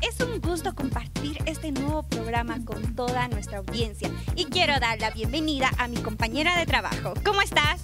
Es un gusto compartir este nuevo programa con toda nuestra audiencia y quiero dar la bienvenida a mi compañera de trabajo. ¿Cómo estás?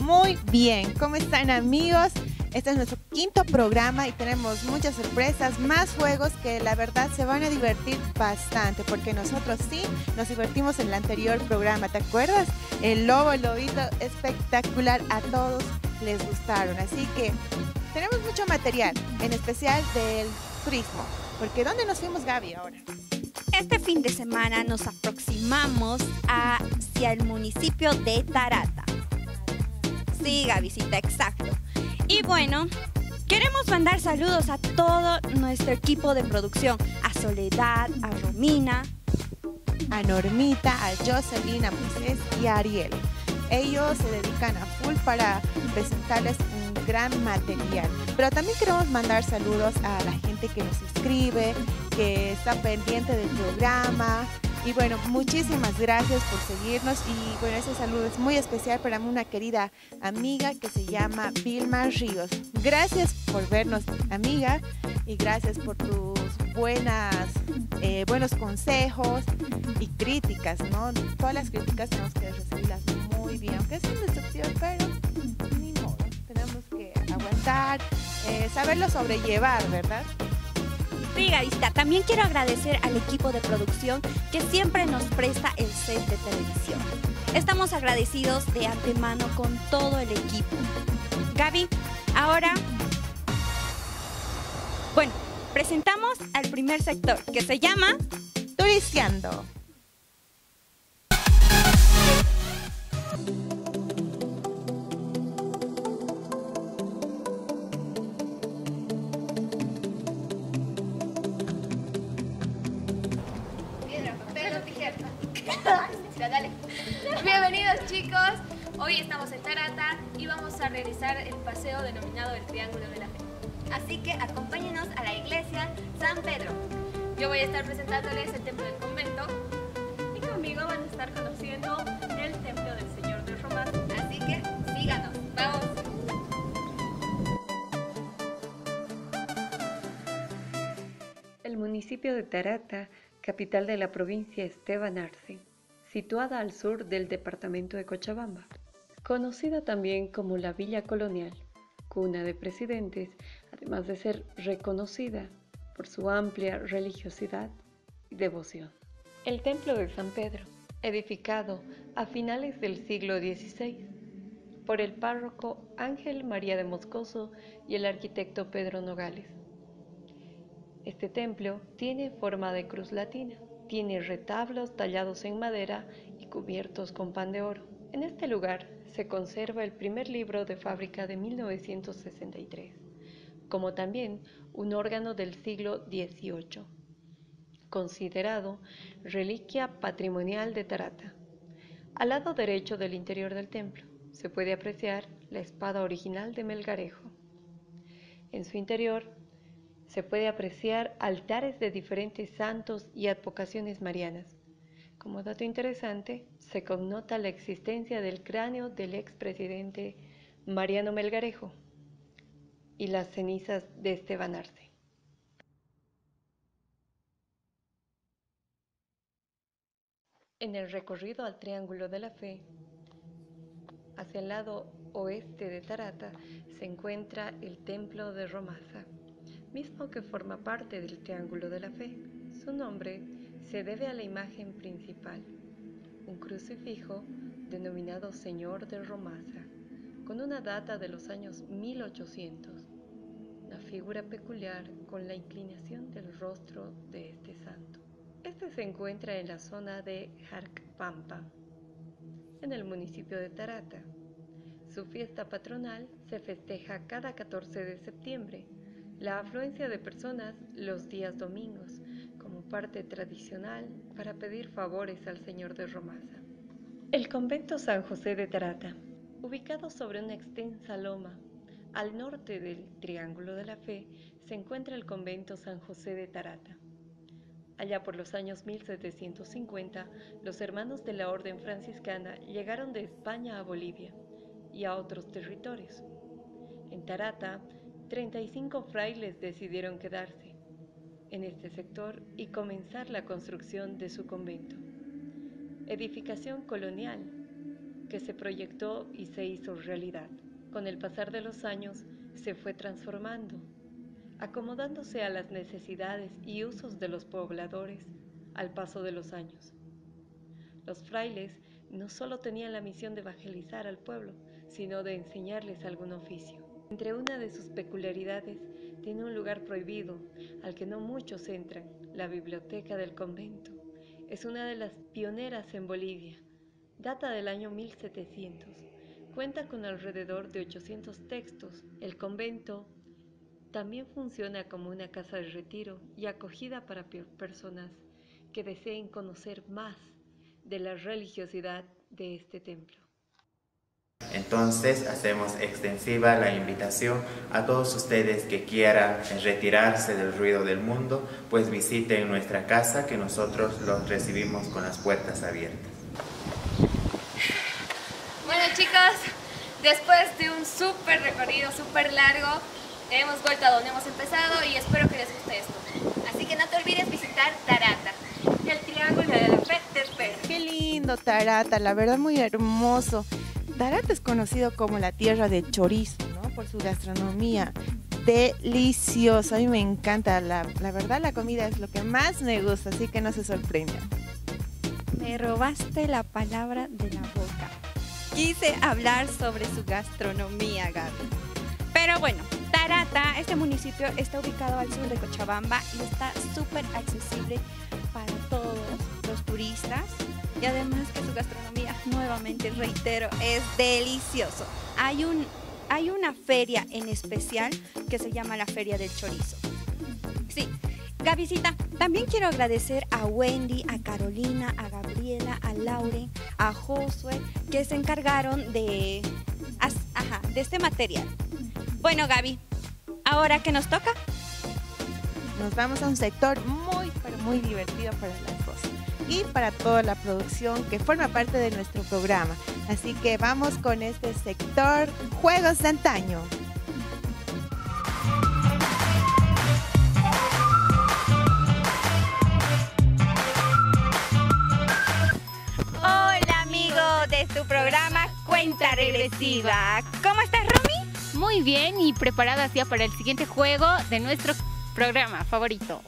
Muy bien, ¿cómo están amigos? Este es nuestro quinto programa y tenemos muchas sorpresas, más juegos que la verdad se van a divertir bastante porque nosotros sí nos divertimos en el anterior programa, ¿te acuerdas? El lobo, el lobito, espectacular, a todos les gustaron, así que tenemos mucho material, en especial del turismo, porque ¿dónde nos fuimos Gaby ahora? Este fin de semana nos aproximamos hacia el municipio de Tarata. Sí, Gavisita, exacto. Y bueno, queremos mandar saludos a todo nuestro equipo de producción, a Soledad, a Romina, a Normita, a Jocelyn, a Moisés y a Ariel. Ellos se dedican a full para presentarles un gran material. Pero también queremos mandar saludos a la gente que nos escribe, que está pendiente del programa, y bueno, muchísimas gracias por seguirnos y bueno, ese saludo es muy especial para una querida amiga que se llama Vilma Ríos. Gracias por vernos, amiga, y gracias por tus buenas, eh, buenos consejos y críticas, ¿no? Todas las críticas tenemos que recibirlas muy bien, aunque es pero ni modo, tenemos eh, saberlo sobrellevar, ¿verdad? Brigadista, también quiero agradecer al equipo de producción que siempre nos presta el set de televisión. Estamos agradecidos de antemano con todo el equipo. Gaby, ahora... Bueno, presentamos al primer sector que se llama... Turisteando. Hoy estamos en Tarata y vamos a realizar el paseo denominado el Triángulo de la Fe. Así que acompáñenos a la iglesia San Pedro. Yo voy a estar presentándoles el templo del convento y conmigo van a estar conociendo el templo del Señor de Roma. Así que síganos, vamos. El municipio de Tarata, capital de la provincia Esteban Arce situada al sur del departamento de Cochabamba, conocida también como la Villa Colonial, cuna de presidentes, además de ser reconocida por su amplia religiosidad y devoción. El Templo de San Pedro, edificado a finales del siglo XVI por el párroco Ángel María de Moscoso y el arquitecto Pedro Nogales. Este templo tiene forma de cruz latina tiene retablos tallados en madera y cubiertos con pan de oro. En este lugar se conserva el primer libro de fábrica de 1963, como también un órgano del siglo XVIII, considerado reliquia patrimonial de Tarata. Al lado derecho del interior del templo se puede apreciar la espada original de Melgarejo. En su interior se puede apreciar altares de diferentes santos y advocaciones marianas. Como dato interesante, se connota la existencia del cráneo del expresidente Mariano Melgarejo y las cenizas de Esteban Arce. En el recorrido al Triángulo de la Fe, hacia el lado oeste de Tarata, se encuentra el Templo de Romasa mismo que forma parte del Triángulo de la Fe. Su nombre se debe a la imagen principal, un crucifijo denominado Señor de Romasa, con una data de los años 1800, una figura peculiar con la inclinación del rostro de este santo. Este se encuentra en la zona de Jarcpampa, en el municipio de Tarata. Su fiesta patronal se festeja cada 14 de septiembre, la afluencia de personas los días domingos parte tradicional para pedir favores al Señor de Romasa. El convento San José de Tarata, ubicado sobre una extensa loma al norte del Triángulo de la Fe, se encuentra el convento San José de Tarata. Allá por los años 1750, los hermanos de la Orden franciscana llegaron de España a Bolivia y a otros territorios. En Tarata 35 frailes decidieron quedarse en este sector y comenzar la construcción de su convento. Edificación colonial que se proyectó y se hizo realidad. Con el pasar de los años se fue transformando, acomodándose a las necesidades y usos de los pobladores al paso de los años. Los frailes no solo tenían la misión de evangelizar al pueblo, sino de enseñarles algún oficio. Entre una de sus peculiaridades tiene un lugar prohibido al que no muchos entran, la biblioteca del convento. Es una de las pioneras en Bolivia. Data del año 1700. Cuenta con alrededor de 800 textos. El convento también funciona como una casa de retiro y acogida para personas que deseen conocer más de la religiosidad de este templo. Entonces hacemos extensiva la invitación a todos ustedes que quieran retirarse del ruido del mundo, pues visiten nuestra casa que nosotros los recibimos con las puertas abiertas. Bueno chicos, después de un súper recorrido, súper largo, hemos vuelto a donde hemos empezado y espero que les guste esto. Así que no te olvides visitar Tarata, el triángulo de la fe. Qué lindo Tarata, la verdad muy hermoso. Tarata es conocido como la tierra de chorizo, ¿no? Por su gastronomía. Delicioso, a mí me encanta. La, verdad la comida es lo que más me gusta, así que no se sorprendan. Me robaste la palabra de la boca. Quise hablar sobre su gastronomía, Gaby. Pero bueno, Tarata, este municipio está ubicado al sur de Cochabamba y está súper accesible para todos los turistas. Y además que su gastronomía, nuevamente reitero, es delicioso. Hay, un, hay una feria en especial que se llama la Feria del Chorizo. Sí, Gavisita, también quiero agradecer a Wendy, a Carolina, a Gabriela, a Lauren, a Josué, que se encargaron de, ajá, de este material. Bueno, Gaby, ¿ahora qué nos toca? Nos vamos a un sector muy, pero muy divertido para dos y para toda la producción que forma parte de nuestro programa. Así que vamos con este sector Juegos de Antaño. Hola amigo de tu programa Cuenta Regresiva. ¿Cómo estás, Romy? Muy bien y preparada ya para el siguiente juego de nuestro programa favorito.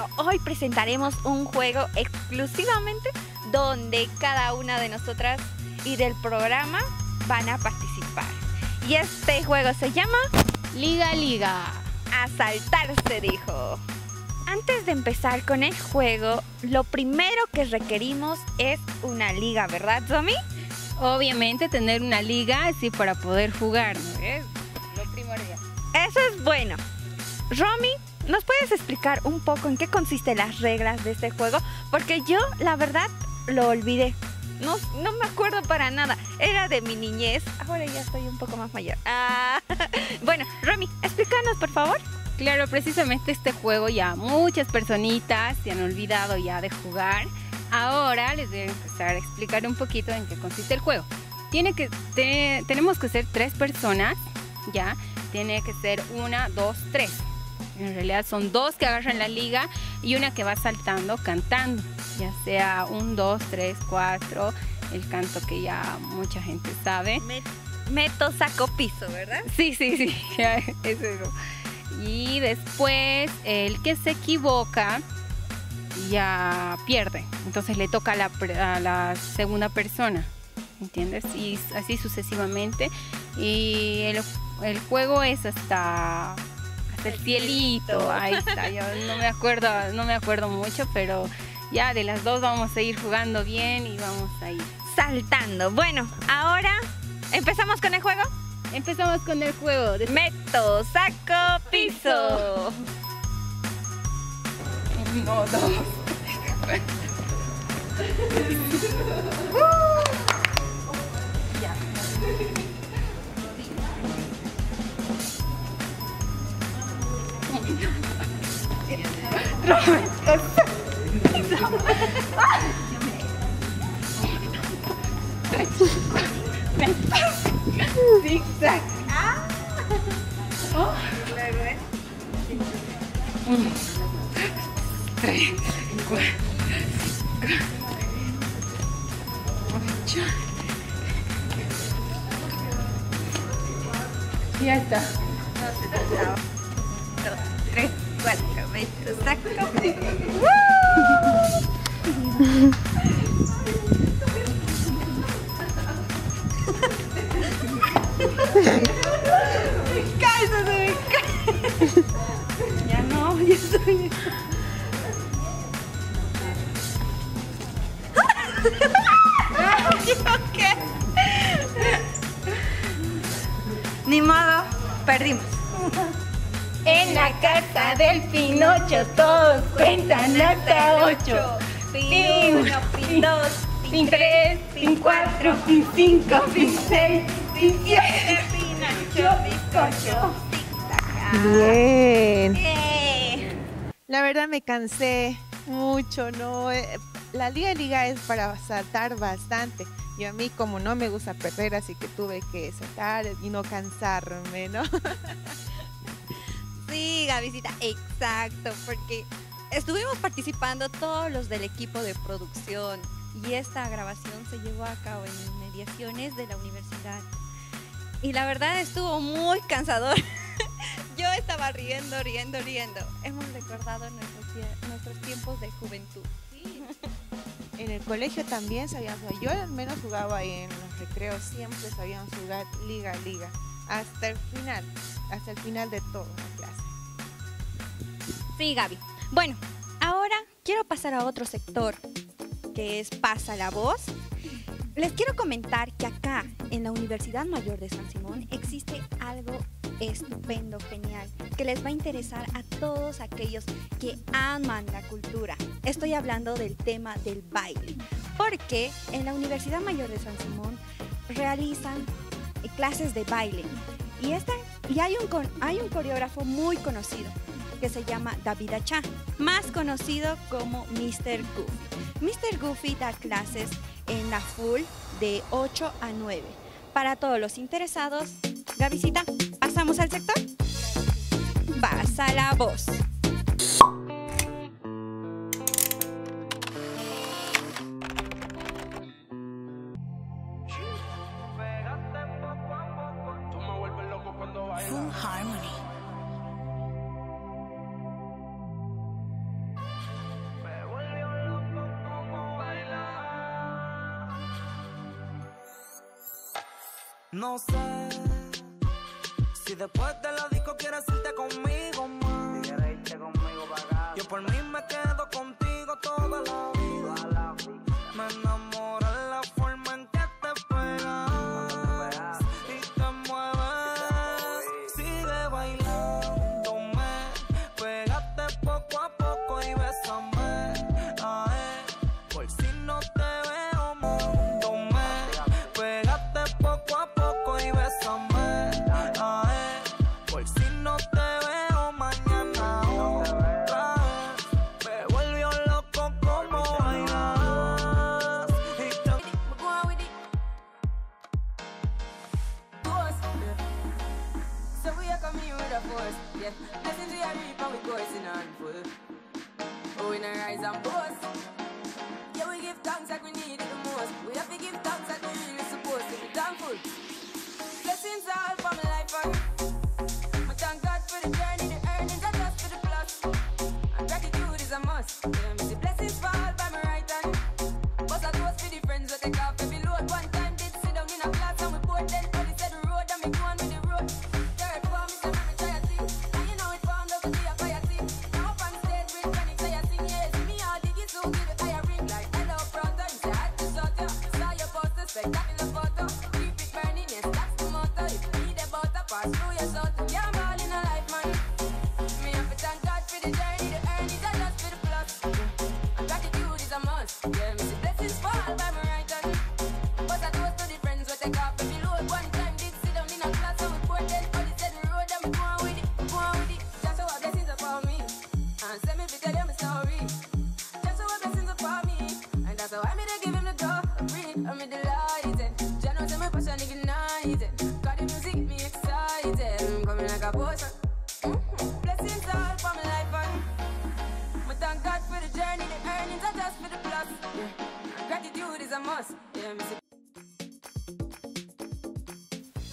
Bueno, hoy presentaremos un juego exclusivamente donde cada una de nosotras y del programa van a participar. Y este juego se llama Liga Liga. Asaltarse, dijo. Antes de empezar con el juego, lo primero que requerimos es una liga, ¿verdad, Tommy? Obviamente tener una liga así para poder jugar, ¿no es? Lo primordial. Eso es bueno. Romy, ¿nos puedes explicar un poco en qué consisten las reglas de este juego? Porque yo, la verdad, lo olvidé. No, no me acuerdo para nada. Era de mi niñez. Ahora ya estoy un poco más mayor. Ah, bueno, Romy, explícanos, por favor. Claro, precisamente este juego ya muchas personitas se han olvidado ya de jugar. Ahora les voy a empezar a explicar un poquito en qué consiste el juego. Tiene que, te- tenemos que ser tres personas, ya. Tiene que ser una, dos, tres. En realidad son dos que agarran la liga y una que va saltando, cantando. Ya sea un, dos, tres, cuatro. El canto que ya mucha gente sabe. Me- meto, saco, piso, ¿verdad? Sí, sí, sí, ya, es eso. Y después el que se equivoca ya pierde. Entonces le toca a la, a la segunda persona. ¿Entiendes? Y así sucesivamente. Y el, el juego es hasta, hasta el cielito. Ahí está. Yo no me acuerdo, no me acuerdo mucho, pero ya de las dos vamos a ir jugando bien y vamos a ir. Saltando. Bueno, ahora empezamos con el juego. Empezamos con el juego. De Meto, saco, piso. Uno, dos. Zigzag. Tres, cuatro, ocho. Ya está. Dos, tres, cuatro, veinte, saco. me cae, se me cae. Ya no, ya estoy. ¿Qué? Ni modo, perdimos. En la casa del Pinocho todos cuentan hasta ocho. Pin uno, pin dos, Pin tres, pin cuatro, pin cinco, pin seis, pin siete. Pinocho, bizcocho. Bien. La verdad me cansé mucho, ¿no? Eh, La Liga Liga es para saltar bastante. Y a mí como no me gusta perder, así que tuve que saltar y no cansarme, ¿no? Sí, Gavisita, exacto, porque estuvimos participando todos los del equipo de producción y esta grabación se llevó a cabo en inmediaciones de la universidad. Y la verdad estuvo muy cansador. Yo estaba riendo, riendo, riendo. Hemos recordado nuestros, nuestros tiempos de juventud. En el colegio también sabíamos. Yo al menos jugaba en los recreos, siempre sabíamos jugar Liga Liga. Hasta el final, hasta el final de todo. Sí, Gaby. Bueno, ahora quiero pasar a otro sector, que es Pasa la Voz. Les quiero comentar que acá, en la Universidad Mayor de San Simón, existe algo estupendo, genial, que les va a interesar a todos aquellos que aman la cultura. Estoy hablando del tema del baile, porque en la Universidad Mayor de San Simón realizan eh, clases de baile. Y, esta, y hay, un, hay un coreógrafo muy conocido que se llama David Acha, más conocido como Mr. Goofy. Mr. Goofy da clases en la full de 8 a 9. Para todos los interesados, Gavisita, ¿pasamos al sector? Pasa la voz. No sé si después de la disco quieres irte conmigo más. Yo por mí me quedo contigo toda la vida. Me Yeah. Gratitude is a must. Yeah, me say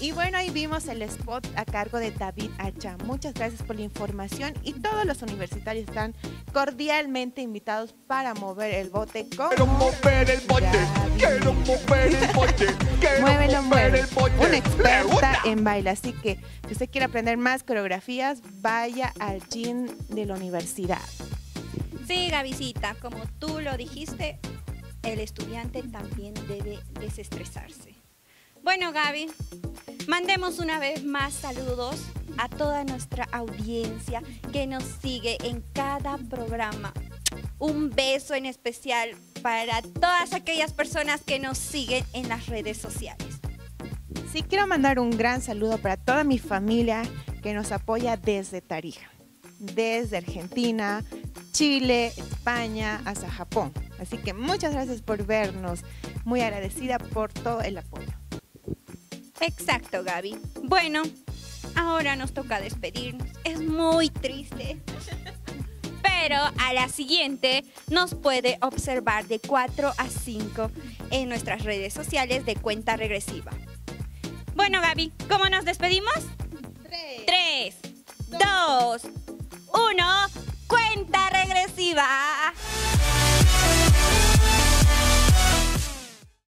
Y bueno, ahí vimos el spot a cargo de David Hacha. Muchas gracias por la información y todos los universitarios están cordialmente invitados para mover el bote con Quiero mover el bote, quiero mover el bote, quiero Muévelo, mover el bote. Una experta en baile, así que si usted quiere aprender más coreografías, vaya al gym de la universidad. Sí, Gavisita, como tú lo dijiste, el estudiante también debe desestresarse. Bueno, Gaby, mandemos una vez más saludos a toda nuestra audiencia que nos sigue en cada programa. Un beso en especial para todas aquellas personas que nos siguen en las redes sociales. Sí, quiero mandar un gran saludo para toda mi familia que nos apoya desde Tarija, desde Argentina, Chile, España, hasta Japón. Así que muchas gracias por vernos. Muy agradecida por todo el apoyo. Exacto, Gaby. Bueno, ahora nos toca despedirnos. Es muy triste. Pero a la siguiente nos puede observar de 4 a 5 en nuestras redes sociales de cuenta regresiva. Bueno, Gaby, ¿cómo nos despedimos? 3, 2, 1, cuenta regresiva.